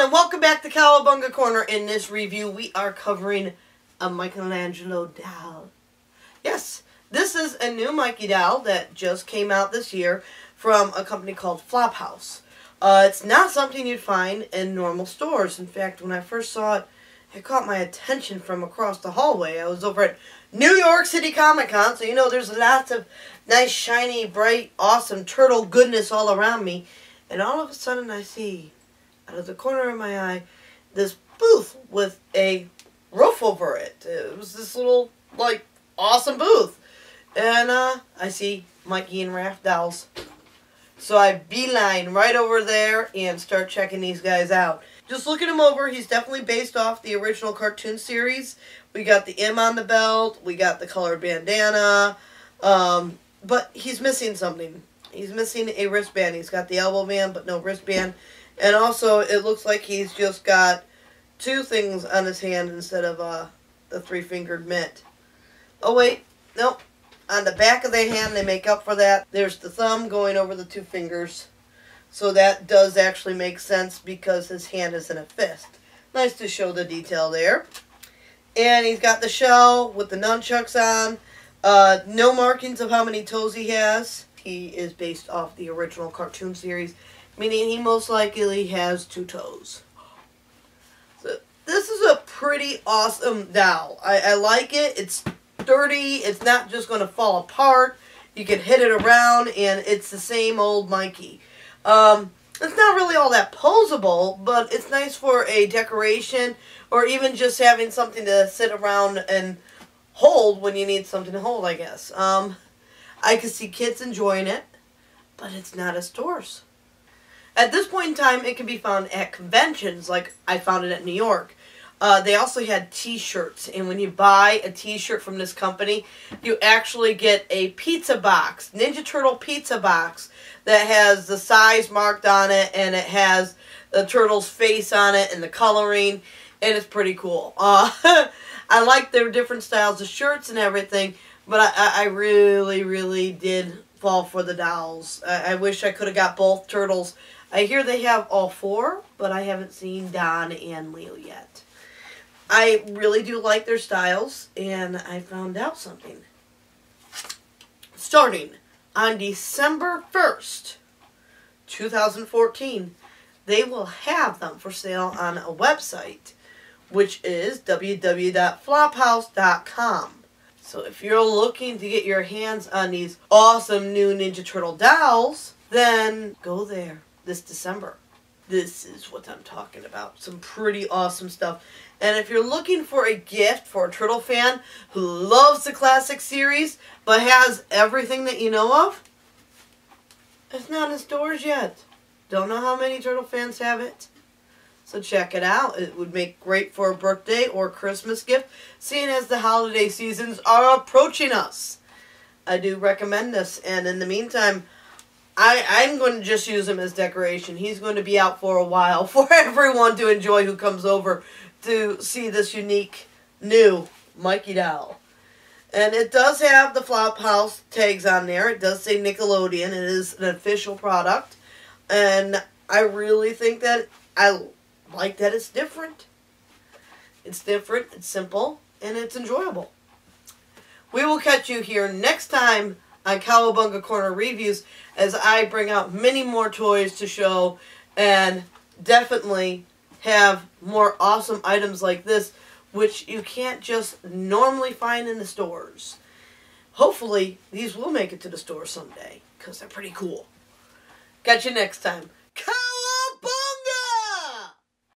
everyone, and welcome back to Cowabunga Corner. In this review, we are covering a Michelangelo doll. Yes, this is a new Mikey doll that just came out this year from a company called Flophouse. Uh, it's not something you'd find in normal stores. In fact, when I first saw it, it caught my attention from across the hallway. I was over at New York City Comic Con, so you know there's lots of nice, shiny, bright, awesome turtle goodness all around me. And all of a sudden I see out of the corner of my eye this booth with a roof over it. It was this little, like, awesome booth. And uh, I see Mikey and Raph dolls. So I beeline right over there and start checking these guys out. Just looking him over, he's definitely based off the original cartoon series. We got the M on the belt, we got the colored bandana, um, but he's missing something. He's missing a wristband. He's got the elbow band, but no wristband. And also, it looks like he's just got two things on his hand instead of uh, the three-fingered mitt. Oh, wait. Nope. On the back of the hand, they make up for that. There's the thumb going over the two fingers. So that does actually make sense because his hand is in a fist. Nice to show the detail there. And he's got the shell with the nunchucks on. Uh, no markings of how many toes he has. He is based off the original cartoon series meaning he most likely has two toes. So this is a pretty awesome doll. I, I like it. It's sturdy. It's not just going to fall apart. You can hit it around, and it's the same old Mikey. Um, it's not really all that posable, but it's nice for a decoration or even just having something to sit around and hold when you need something to hold, I guess. Um, I could see kids enjoying it, but it's not a stores. At this point in time, it can be found at conventions, like I found it at New York. Uh, they also had t-shirts, and when you buy a t-shirt from this company, you actually get a pizza box, Ninja Turtle pizza box, that has the size marked on it, and it has the turtle's face on it, and the coloring, and it's pretty cool. Uh, I like their different styles of shirts and everything, but I, I really, really did fall for the dolls. I, I wish I could have got both turtles I hear they have all four, but I haven't seen Don and Leo yet. I really do like their styles, and I found out something. Starting on December 1st, 2014, they will have them for sale on a website, which is www.flophouse.com. So if you're looking to get your hands on these awesome new Ninja Turtle dolls, then go there this December. This is what I'm talking about. Some pretty awesome stuff. And if you're looking for a gift for a Turtle fan who loves the classic series but has everything that you know of, it's not in stores yet. Don't know how many Turtle fans have it. So check it out. It would make great for a birthday or Christmas gift, seeing as the holiday seasons are approaching us. I do recommend this. And in the meantime, I, I'm going to just use him as decoration. He's going to be out for a while for everyone to enjoy who comes over to see this unique new Mikey doll. And it does have the Flophouse tags on there. It does say Nickelodeon. It is an official product. And I really think that I like that it's different. It's different, it's simple, and it's enjoyable. We will catch you here next time on Cowabunga Corner Reviews as I bring out many more toys to show and definitely have more awesome items like this which you can't just normally find in the stores. Hopefully, these will make it to the store someday because they're pretty cool. Catch you next time.